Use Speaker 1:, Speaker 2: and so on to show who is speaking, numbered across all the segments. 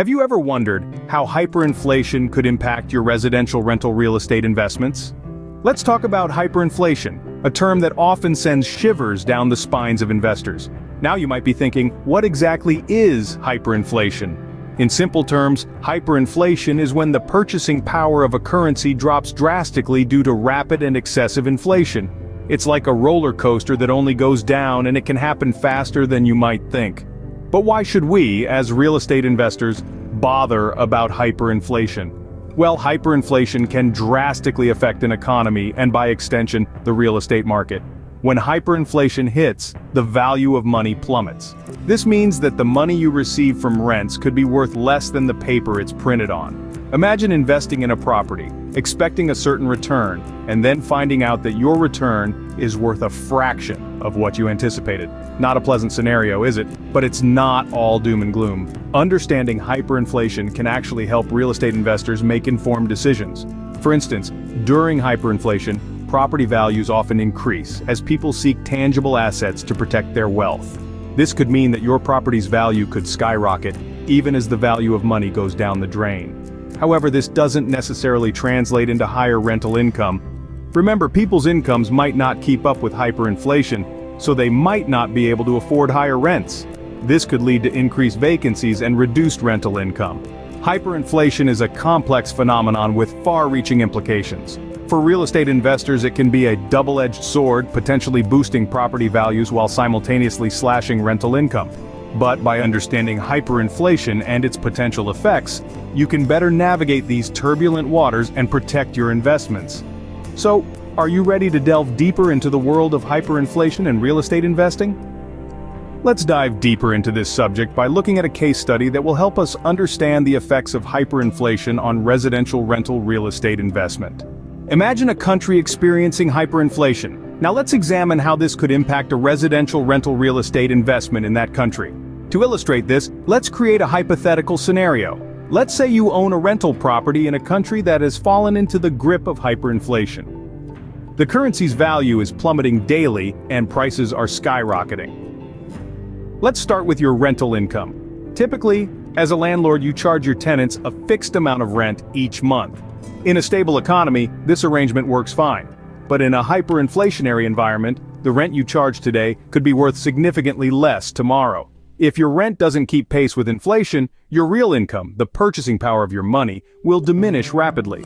Speaker 1: Have you ever wondered how hyperinflation could impact your residential rental real estate investments? Let's talk about hyperinflation, a term that often sends shivers down the spines of investors. Now you might be thinking, what exactly is hyperinflation? In simple terms, hyperinflation is when the purchasing power of a currency drops drastically due to rapid and excessive inflation. It's like a roller coaster that only goes down and it can happen faster than you might think. But why should we, as real estate investors, bother about hyperinflation? Well, hyperinflation can drastically affect an economy and by extension, the real estate market. When hyperinflation hits, the value of money plummets. This means that the money you receive from rents could be worth less than the paper it's printed on. Imagine investing in a property, expecting a certain return, and then finding out that your return is worth a fraction of what you anticipated. Not a pleasant scenario, is it? But it's not all doom and gloom. Understanding hyperinflation can actually help real estate investors make informed decisions. For instance, during hyperinflation, property values often increase as people seek tangible assets to protect their wealth. This could mean that your property's value could skyrocket, even as the value of money goes down the drain. However, this doesn't necessarily translate into higher rental income. Remember, people's incomes might not keep up with hyperinflation, so they might not be able to afford higher rents. This could lead to increased vacancies and reduced rental income. Hyperinflation is a complex phenomenon with far-reaching implications. For real estate investors it can be a double-edged sword potentially boosting property values while simultaneously slashing rental income. But by understanding hyperinflation and its potential effects, you can better navigate these turbulent waters and protect your investments. So, are you ready to delve deeper into the world of hyperinflation and real estate investing? Let's dive deeper into this subject by looking at a case study that will help us understand the effects of hyperinflation on residential rental real estate investment. Imagine a country experiencing hyperinflation, now let's examine how this could impact a residential rental real estate investment in that country. To illustrate this, let's create a hypothetical scenario. Let's say you own a rental property in a country that has fallen into the grip of hyperinflation. The currency's value is plummeting daily and prices are skyrocketing. Let's start with your rental income. Typically, as a landlord you charge your tenants a fixed amount of rent each month. In a stable economy, this arrangement works fine. But in a hyperinflationary environment, the rent you charge today could be worth significantly less tomorrow. If your rent doesn't keep pace with inflation, your real income, the purchasing power of your money, will diminish rapidly.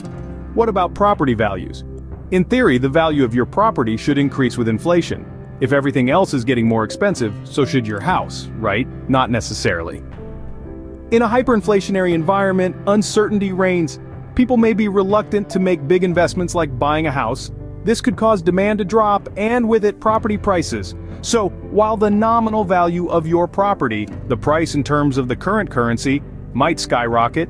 Speaker 1: What about property values? In theory, the value of your property should increase with inflation. If everything else is getting more expensive, so should your house, right? Not necessarily. In a hyperinflationary environment, uncertainty reigns. People may be reluctant to make big investments like buying a house, this could cause demand to drop and with it property prices. So, while the nominal value of your property, the price in terms of the current currency, might skyrocket,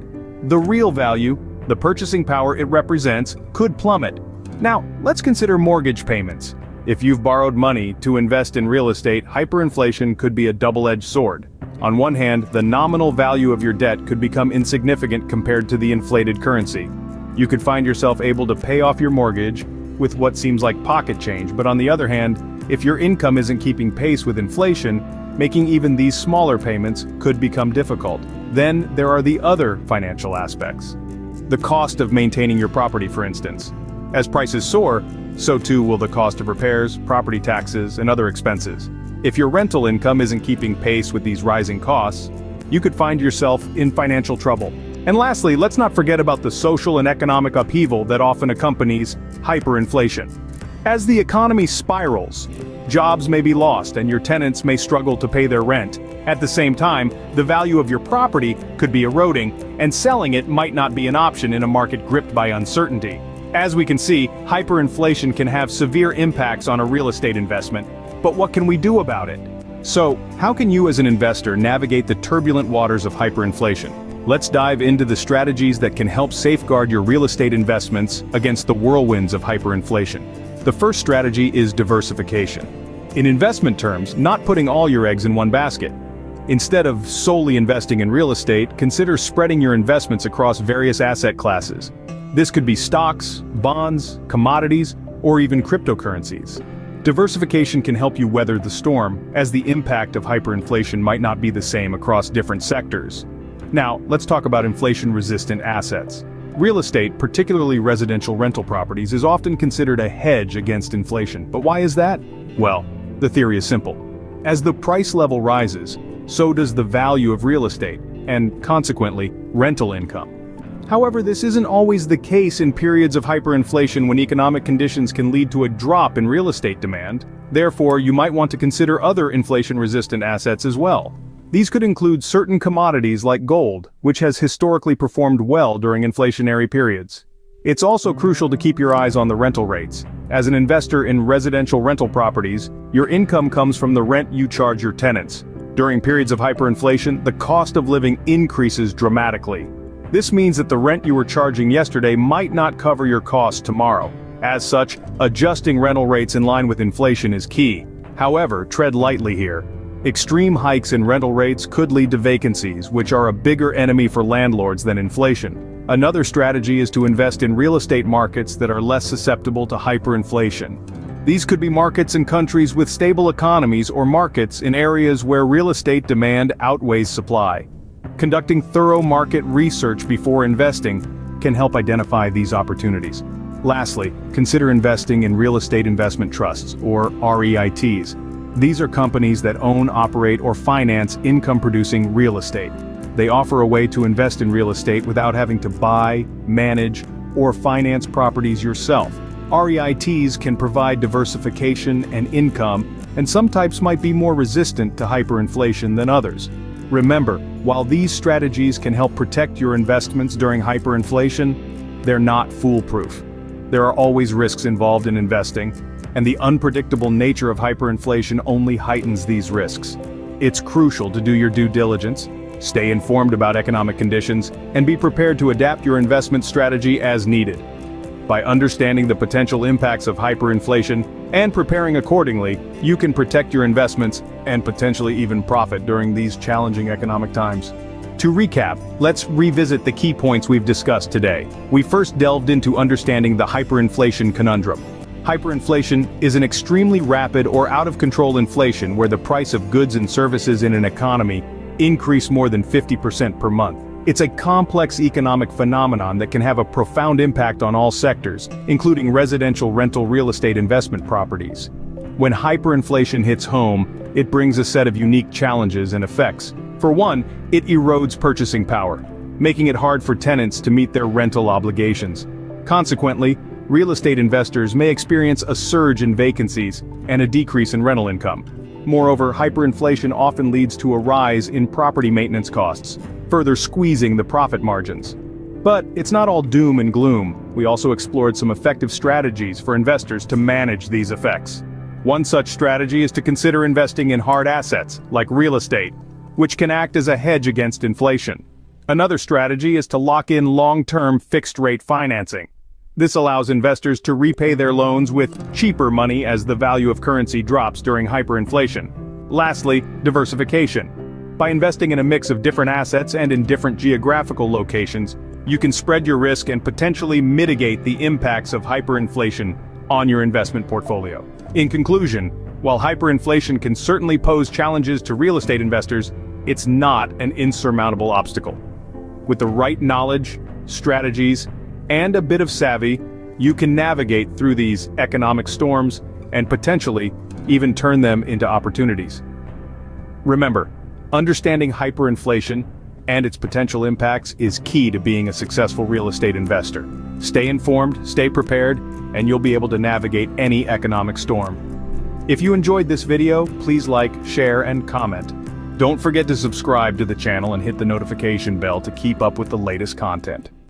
Speaker 1: the real value, the purchasing power it represents, could plummet. Now, let's consider mortgage payments. If you've borrowed money to invest in real estate, hyperinflation could be a double-edged sword. On one hand, the nominal value of your debt could become insignificant compared to the inflated currency. You could find yourself able to pay off your mortgage, with what seems like pocket change, but on the other hand, if your income isn't keeping pace with inflation, making even these smaller payments could become difficult. Then there are the other financial aspects. The cost of maintaining your property, for instance. As prices soar, so too will the cost of repairs, property taxes, and other expenses. If your rental income isn't keeping pace with these rising costs, you could find yourself in financial trouble. And lastly, let's not forget about the social and economic upheaval that often accompanies hyperinflation. As the economy spirals, jobs may be lost and your tenants may struggle to pay their rent. At the same time, the value of your property could be eroding, and selling it might not be an option in a market gripped by uncertainty. As we can see, hyperinflation can have severe impacts on a real estate investment. But what can we do about it? So, how can you as an investor navigate the turbulent waters of hyperinflation? Let's dive into the strategies that can help safeguard your real estate investments against the whirlwinds of hyperinflation. The first strategy is diversification. In investment terms, not putting all your eggs in one basket. Instead of solely investing in real estate, consider spreading your investments across various asset classes. This could be stocks, bonds, commodities, or even cryptocurrencies. Diversification can help you weather the storm, as the impact of hyperinflation might not be the same across different sectors. Now, let's talk about inflation-resistant assets. Real estate, particularly residential rental properties, is often considered a hedge against inflation. But why is that? Well, the theory is simple. As the price level rises, so does the value of real estate, and consequently, rental income. However, this isn't always the case in periods of hyperinflation when economic conditions can lead to a drop in real estate demand. Therefore, you might want to consider other inflation-resistant assets as well. These could include certain commodities like gold, which has historically performed well during inflationary periods. It's also crucial to keep your eyes on the rental rates. As an investor in residential rental properties, your income comes from the rent you charge your tenants. During periods of hyperinflation, the cost of living increases dramatically. This means that the rent you were charging yesterday might not cover your costs tomorrow. As such, adjusting rental rates in line with inflation is key. However, tread lightly here. Extreme hikes in rental rates could lead to vacancies, which are a bigger enemy for landlords than inflation. Another strategy is to invest in real estate markets that are less susceptible to hyperinflation. These could be markets in countries with stable economies or markets in areas where real estate demand outweighs supply. Conducting thorough market research before investing can help identify these opportunities. Lastly, consider investing in real estate investment trusts, or REITs. These are companies that own, operate, or finance income-producing real estate. They offer a way to invest in real estate without having to buy, manage, or finance properties yourself. REITs can provide diversification and income, and some types might be more resistant to hyperinflation than others. Remember, while these strategies can help protect your investments during hyperinflation, they're not foolproof. There are always risks involved in investing, and the unpredictable nature of hyperinflation only heightens these risks. It's crucial to do your due diligence, stay informed about economic conditions, and be prepared to adapt your investment strategy as needed. By understanding the potential impacts of hyperinflation and preparing accordingly, you can protect your investments and potentially even profit during these challenging economic times. To recap, let's revisit the key points we've discussed today. We first delved into understanding the hyperinflation conundrum. Hyperinflation is an extremely rapid or out-of-control inflation where the price of goods and services in an economy increase more than 50% per month. It's a complex economic phenomenon that can have a profound impact on all sectors, including residential rental real estate investment properties. When hyperinflation hits home, it brings a set of unique challenges and effects. For one, it erodes purchasing power, making it hard for tenants to meet their rental obligations. Consequently, real estate investors may experience a surge in vacancies and a decrease in rental income. Moreover, hyperinflation often leads to a rise in property maintenance costs, further squeezing the profit margins. But it's not all doom and gloom, we also explored some effective strategies for investors to manage these effects. One such strategy is to consider investing in hard assets, like real estate, which can act as a hedge against inflation. Another strategy is to lock in long-term fixed-rate financing, this allows investors to repay their loans with cheaper money as the value of currency drops during hyperinflation. Lastly, diversification. By investing in a mix of different assets and in different geographical locations, you can spread your risk and potentially mitigate the impacts of hyperinflation on your investment portfolio. In conclusion, while hyperinflation can certainly pose challenges to real estate investors, it's not an insurmountable obstacle. With the right knowledge, strategies, and a bit of savvy, you can navigate through these economic storms and potentially even turn them into opportunities. Remember, understanding hyperinflation and its potential impacts is key to being a successful real estate investor. Stay informed, stay prepared, and you'll be able to navigate any economic storm. If you enjoyed this video, please like, share, and comment. Don't forget to subscribe to the channel and hit the notification bell to keep up with the latest content.